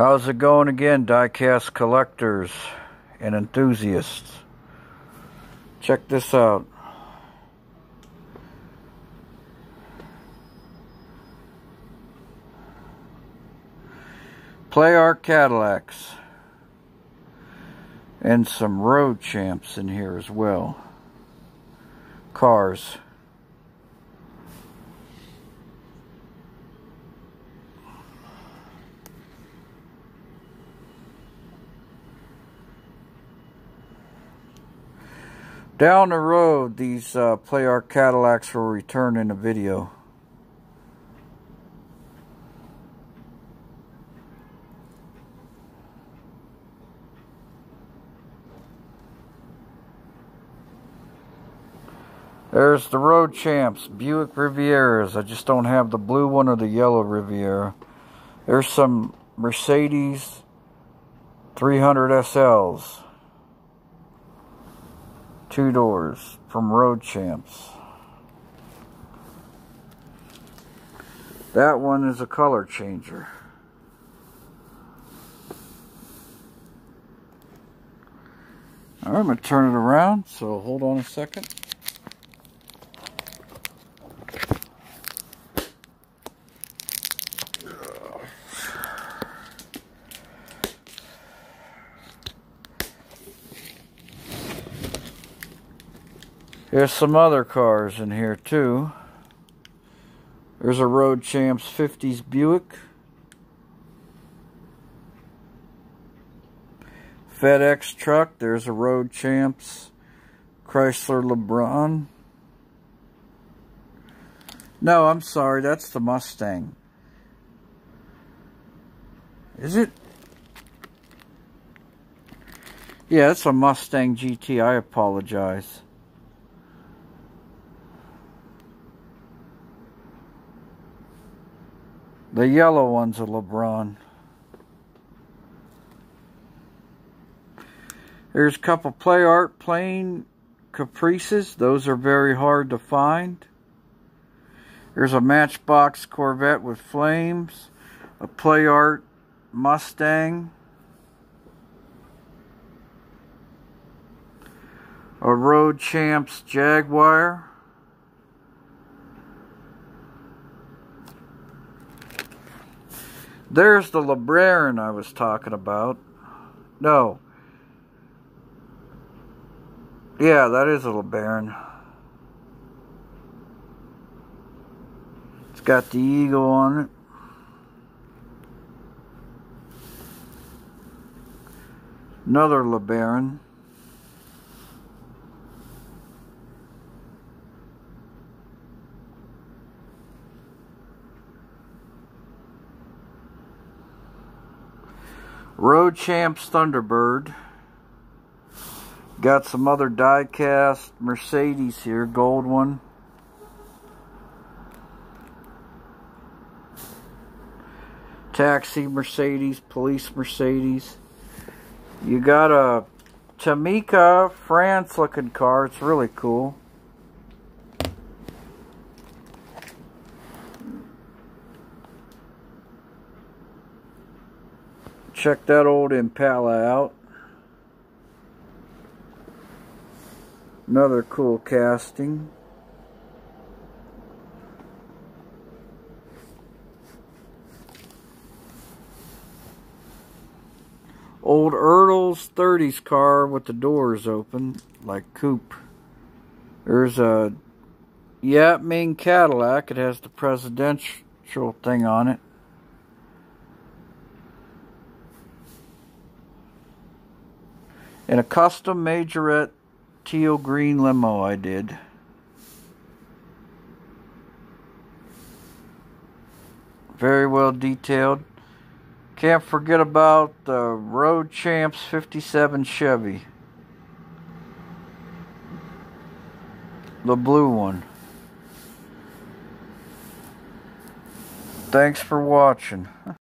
How's it going again, diecast collectors and enthusiasts? Check this out. Play Art Cadillacs. And some road champs in here as well. Cars. Down the road, these uh, Play Art Cadillacs will return in a video. There's the Road Champs, Buick Rivieras. I just don't have the blue one or the yellow Riviera. There's some Mercedes 300 SLs. Two doors from Road Champs. That one is a color changer. I'm going to turn it around, so hold on a second. There's some other cars in here too. There's a Road Champs 50s Buick. FedEx truck. There's a Road Champs Chrysler LeBaron. No, I'm sorry. That's the Mustang. Is it? Yeah, it's a Mustang GT. I apologize. The yellow one's a LeBaron. There's a couple play art plain caprices. Those are very hard to find. There's a Matchbox Corvette with flames. A play art Mustang. A Road Champs Jaguar. There's the LeBaron I was talking about. No. Yeah, that is a LeBaron. It's got the eagle on it. Another LeBaron. Road Champs Thunderbird. Got some other die-cast Mercedes here, gold one. Taxi Mercedes, police Mercedes. You got a Tomica France looking car. It's really cool. Check that old Impala out. Another cool casting. Old Ertl's 30s car with the doors open, like coupe. There's a Yap Cadillac. It has the presidential thing on it. In a custom majorette teal green limo I did. Very well detailed. Can't forget about the Road Champs 57 Chevy. The blue one. Thanks for watching.